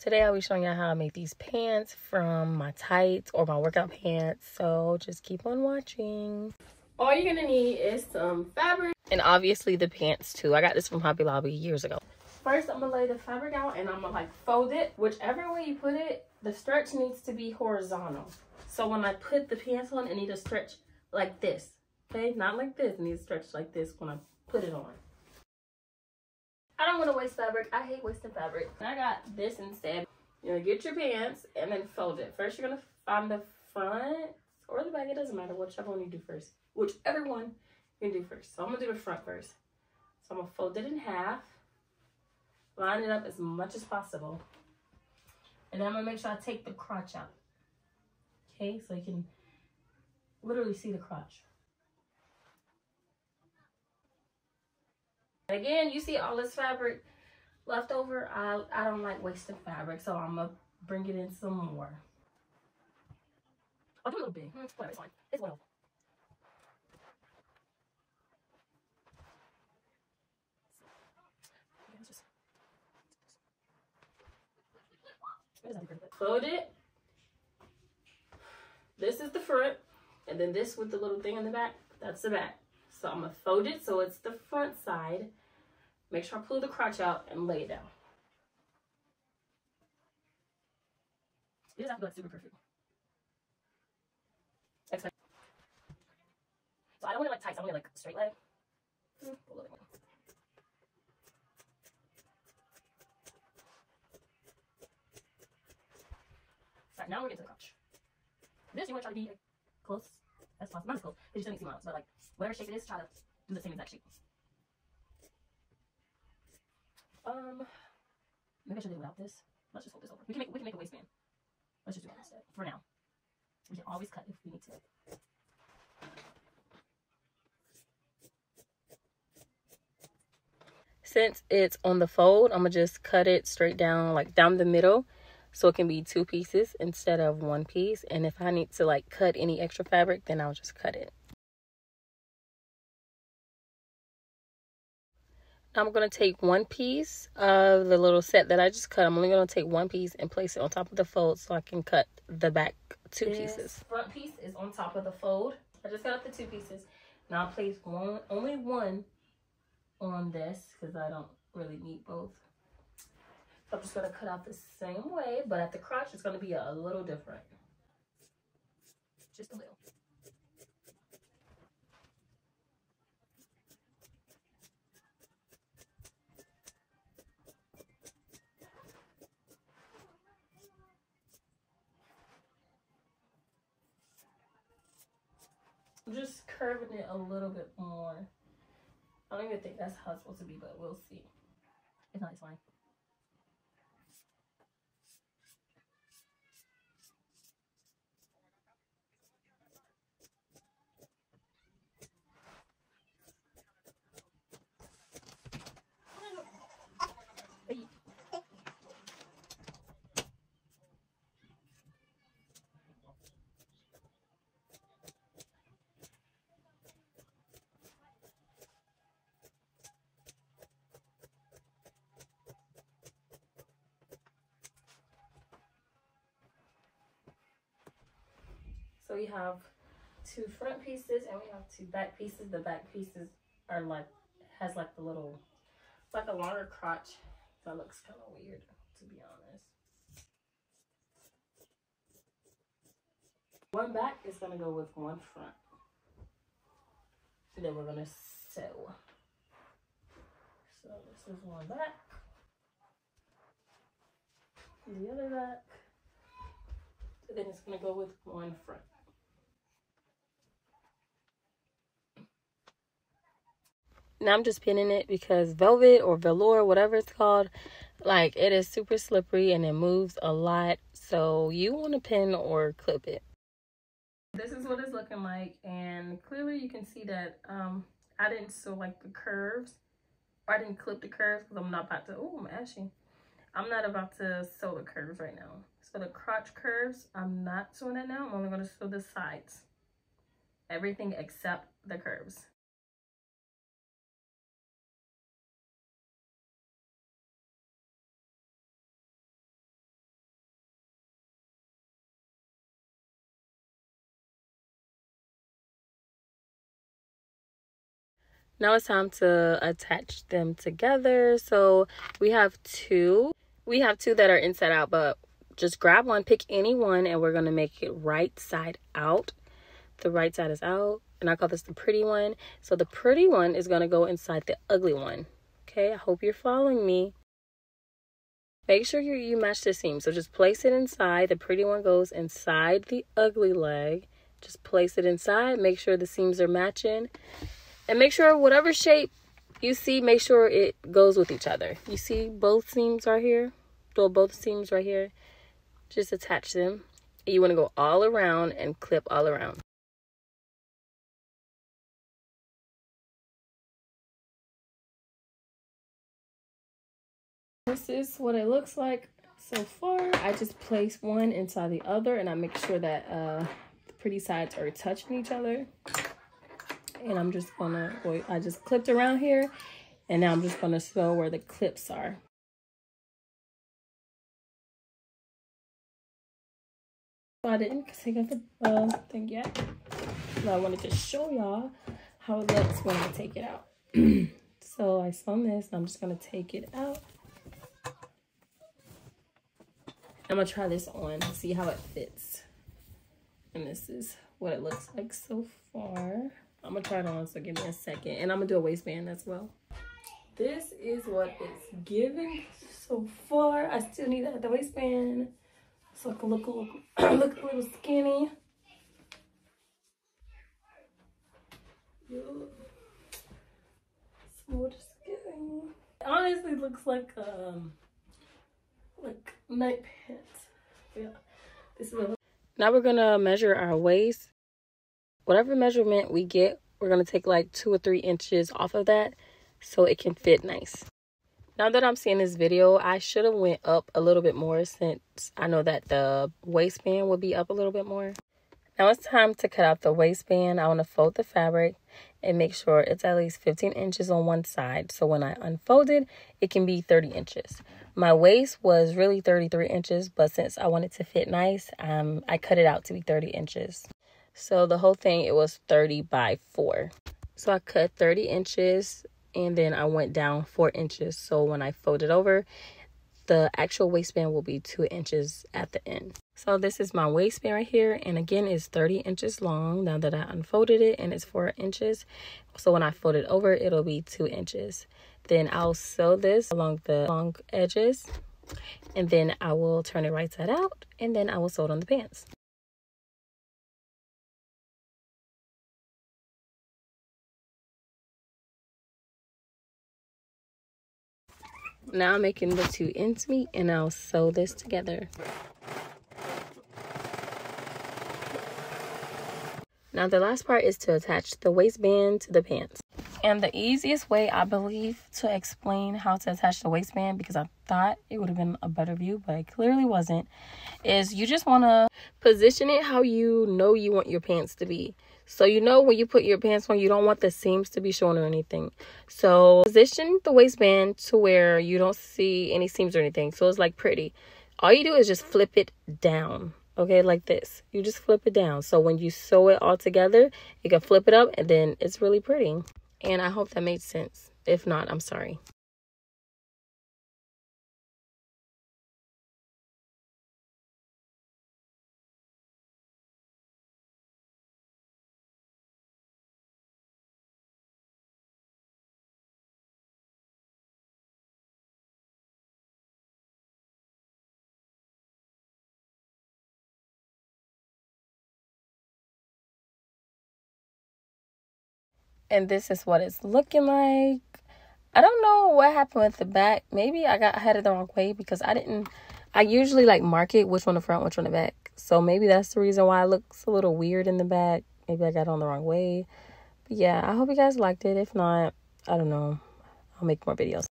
Today I'll be showing you how I make these pants from my tights or my workout pants. So just keep on watching. All you're gonna need is some fabric and obviously the pants too. I got this from Hobby Lobby years ago. First, I'm gonna lay the fabric out and I'm gonna like fold it. Whichever way you put it, the stretch needs to be horizontal. So when I put the pants on, it needs to stretch like this. Okay, not like this. It needs to stretch like this when I put it on. I don't want to waste fabric. I hate wasting fabric. I got this instead. You're going to get your pants and then fold it. First, you're going to find the front or the back. It doesn't matter whichever one you do first. Whichever one you do first. So I'm going to do the front first. So I'm going to fold it in half. Line it up as much as possible. And then I'm going to make sure I take the crotch out. Okay, so you can literally see the crotch. Again, you see all this fabric left over. I, I don't like wasting fabric, so I'm going to bring it in some more. I'll do a little big. Hmm, whatever, it's fine. It's well. Fold it. This is the front, and then this with the little thing in the back, that's the back. So I'm to fold it so it's the front side. Make sure I pull the crotch out and lay it down. It doesn't have to look super perfect. Expect. So I don't want it like tight, I want it like straight leg. Mm, now we're getting to the crotch. This you want to try to be close as possible. Not as close, because you still need to see but like whatever shape it is, try to do the same exact shape. Um, maybe I should do it without this. Let's just hold this over. We can make we can make a waistband. Let's just do that instead for now. We can always cut if we need to. Since it's on the fold, I'm gonna just cut it straight down, like down the middle, so it can be two pieces instead of one piece. And if I need to like cut any extra fabric, then I'll just cut it. I'm going to take one piece of the little set that I just cut. I'm only going to take one piece and place it on top of the fold so I can cut the back two this pieces. front piece is on top of the fold. I just got the two pieces. Now I'll place one, only one on this because I don't really need both. So I'm just going to cut out the same way, but at the crotch it's going to be a, a little different. Just a little. Just curving it a little bit more. I don't even think that's how it's supposed to be, but we'll see. It's not, fine. So we have two front pieces and we have two back pieces. The back pieces are like, has like the little, like a longer crotch. That looks kind of weird, to be honest. One back is going to go with one front. And then we're going to sew. So this is one back. The other back. Then it's going to go with one front. Now I'm just pinning it because velvet or velour, whatever it's called, like it is super slippery and it moves a lot. So you want to pin or clip it. This is what it's looking like. And clearly you can see that um, I didn't sew like the curves. Or I didn't clip the curves because I'm not about to, oh, I'm ashy. I'm not about to sew the curves right now. So the crotch curves, I'm not sewing that now. I'm only going to sew the sides. Everything except the curves. Now it's time to attach them together. So we have two. We have two that are inside out but just grab one pick any one and we're to make it right side out. The right side is out and i call this the pretty one. So the pretty one is to go inside the ugly one. Okay i hope you're following me. Make sure you, you match the seam. So just place it inside. The pretty one goes inside the ugly leg. Just place it inside. Make sure the seams are matching and make sure whatever shape you see, make sure it goes with each other. You see both seams right here? Well, both seams right here. Just attach them. You want to go all around and clip all around. This is what it looks like so far. I just place one inside the other and I make sure that uh, the pretty sides are touching each other and I'm just gonna, well, I just clipped around here and now I'm just gonna sew where the clips are. I didn't take out the uh, thing yet. But I wanted to show y'all how it looks when I take it out. so I sewn this I'm just gonna take it out. I'm gonna try this on see how it fits. And this is what it looks like so far. I'm gonna try it on, so give me a second. And I'm gonna do a waistband as well. This is what it's giving so far. I still need the waistband so I can look a little, look a little skinny. Smooth skin. Honestly, looks like um like night pants. Yeah, this is. Now we're gonna measure our waist whatever measurement we get, we're going to take like two or three inches off of that so it can fit nice. Now that I'm seeing this video, I should have went up a little bit more since I know that the waistband will be up a little bit more. Now it's time to cut out the waistband. I want to fold the fabric and make sure it's at least 15 inches on one side. So when I unfold it, it can be 30 inches. My waist was really 33 inches, but since I wanted to fit nice, um, I cut it out to be 30 inches. So the whole thing, it was 30 by 4. So I cut 30 inches and then I went down 4 inches. So when I fold it over, the actual waistband will be 2 inches at the end. So this is my waistband right here. And again, it's 30 inches long now that I unfolded it and it's 4 inches. So when I fold it over, it'll be 2 inches. Then I'll sew this along the long edges. And then I will turn it right side out and then I will sew it on the pants. Now I'm making the two ends meet and I'll sew this together. Now the last part is to attach the waistband to the pants. And the easiest way I believe to explain how to attach the waistband because I thought it would have been a better view but it clearly wasn't is you just want to position it how you know you want your pants to be. So you know when you put your pants on, you don't want the seams to be shown or anything. So position the waistband to where you don't see any seams or anything. So it's like pretty. All you do is just flip it down. Okay, like this. You just flip it down. So when you sew it all together, you can flip it up and then it's really pretty. And I hope that made sense. If not, I'm sorry. And this is what it's looking like. I don't know what happened with the back. Maybe i got it the wrong way because i didn't i usually like mark it which one the front which one the back. So maybe that's the reason why it looks a little weird in the back. Maybe i got on the wrong way. But yeah i hope you guys liked it. If not i don't know. I'll make more videos